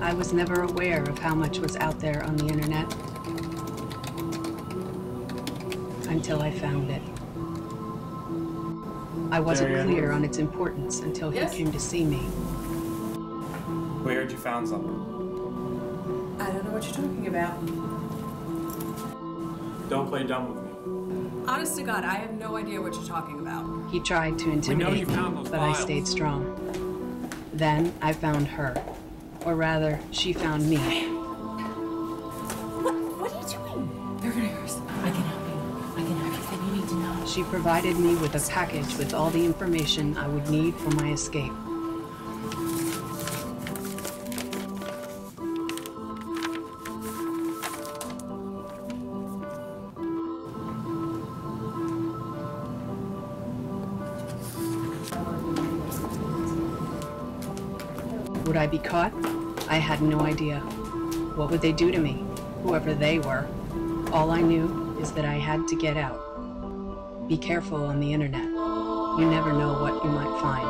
I was never aware of how much was out there on the internet until I found it. I wasn't There clear on its importance until Yes? he came to see me. We heard you found something. I don't know what you're talking about. Don't play dumb with me. Honest to God, I have no idea what you're talking about. He tried to intimidate me, found those but I stayed strong. Then I found her. Or rather, she found me. What, what are you doing? They're gonna curse. I can help you. I can have everything you need to know. She provided me with a package with all the information I would need for my escape. Would I be caught? I had no idea. What would they do to me? Whoever they were. All I knew is that I had to get out. Be careful on the internet. You never know what you might find.